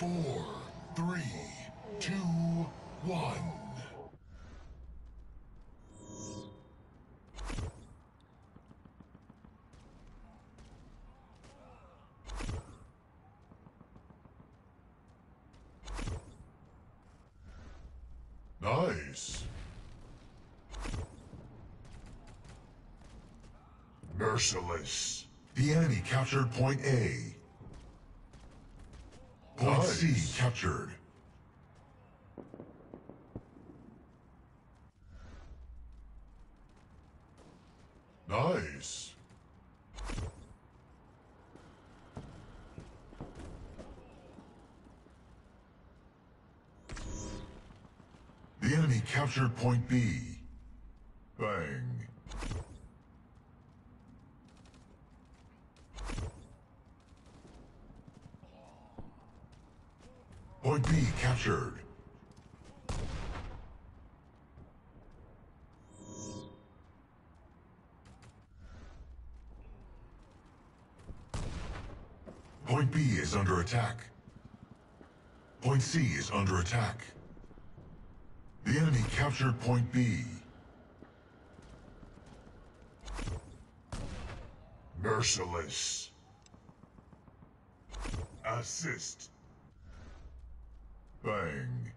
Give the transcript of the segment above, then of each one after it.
Three, two, one. Nice. Merciless. The enemy captured point A. Point Nice. C captured. Nice. The enemy captured point B. Bang. Point B captured. Point B is under attack. Point C is under attack. The enemy captured point B. Merciless. Assist. Bang.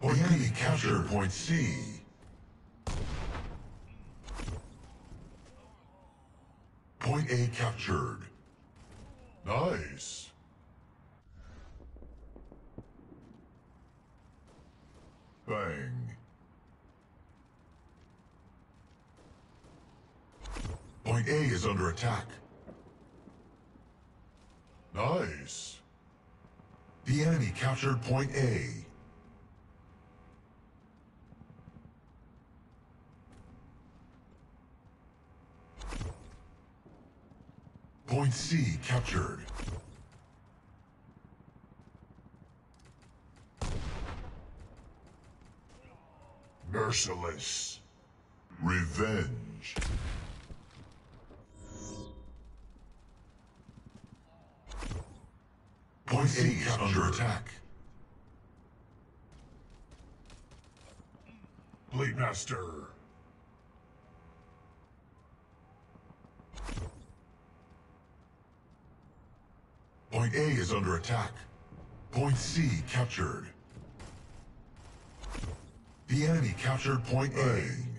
The enemy captured point C. Point A captured. Nice. Bang. Point A is under attack. Nice. The enemy captured point A. Point C captured. Merciless. Revenge. Point A is under attack. Blade Master. Point A is under attack. Point C captured. The enemy captured point A. Bang.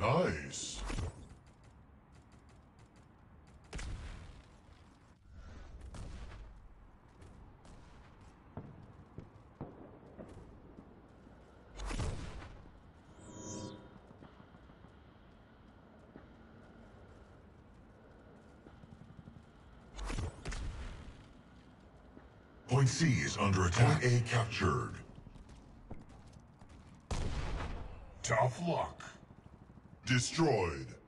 Nice. Point C is under attack. Point A captured. Tough luck. Destroyed.